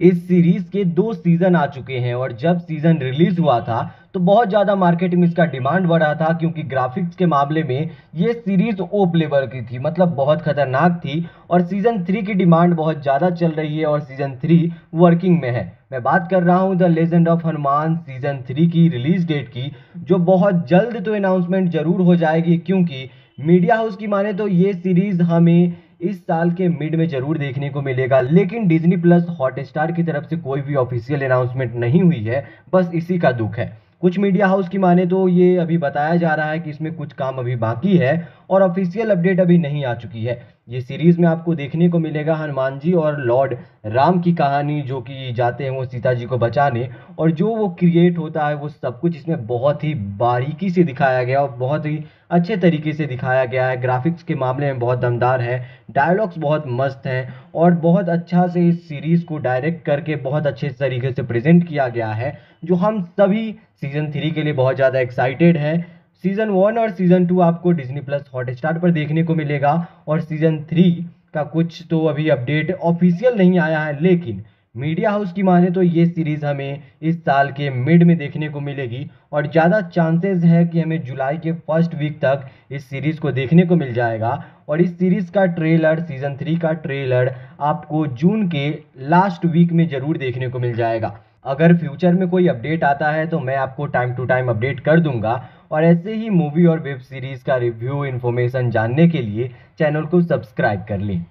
इस सीरीज़ के दो सीज़न आ चुके हैं और जब सीज़न रिलीज़ हुआ था तो बहुत ज़्यादा मार्केट में इसका डिमांड बढ़ा था क्योंकि ग्राफिक्स के मामले में ये सीरीज़ ओप लेवल की थी मतलब बहुत खतरनाक थी और सीज़न थ्री की डिमांड बहुत ज़्यादा चल रही है और सीज़न थ्री वर्किंग में है। मैं बात कर रहा हूँ the legend of Hanuman season three की रिलीज़ डेट की, जो बहुत जल्द तो अनाउंसमेंट ज़रूर हो जाएगी क्योंकि मीडिया हाउस की माने तो ये सीरीज़ हमें इस साल के मिड में ज़रूर देखने को मिलेगा, लेकिन डिजनी प्लस हॉटस्टार की तरफ़ से कोई भी ऑफिशियल अनाउंसमेंट नहीं हुई है, बस इसी का दुख है। कुछ मीडिया हाउस की माने तो ये अभी बताया जा रहा है कि इसमें कुछ काम अभी बाकी है और ऑफिशियल अपडेट अभी नहीं आ चुकी है। ये सीरीज़ में आपको देखने को मिलेगा हनुमान जी और लॉर्ड राम की कहानी, जो कि जाते हैं वो सीता जी को बचाने। और जो वो क्रिएट होता है, वो सब कुछ इसमें बहुत ही बारीकी से दिखाया गया और बहुत ही अच्छे तरीके से दिखाया गया है। ग्राफिक्स के मामले में बहुत दमदार है डायलॉग्स बहुत मस्त हैं और बहुत अच्छा से इस सीरीज़ को डायरेक्ट करके बहुत अच्छे तरीके से प्रेजेंट किया गया है, जो हम सभी सीज़न थ्री के लिए बहुत ज़्यादा एक्साइटेड हैं। सीज़न वन और सीज़न टू आपको डिज्नी प्लस हॉटस्टार पर देखने को मिलेगा और सीज़न थ्री का कुछ तो अभी अपडेट ऑफिशियल नहीं आया है, लेकिन मीडिया हाउस की माने तो ये सीरीज़ हमें इस साल के मिड में देखने को मिलेगी और ज़्यादा चांसेस है कि हमें जुलाई के फ़र्स्ट वीक तक इस सीरीज़ को देखने को मिल जाएगा। और इस सीरीज़ का ट्रेलर सीज़न थ्री का ट्रेलर आपको जून के लास्ट वीक में ज़रूर देखने को मिल जाएगा। अगर फ्यूचर में कोई अपडेट आता है तो मैं आपको टाइम टू टाइम अपडेट कर दूँगा। और ऐसे ही मूवी और वेब सीरीज़ का रिव्यू इन्फॉर्मेशन जानने के लिए चैनल को सब्सक्राइब कर लें।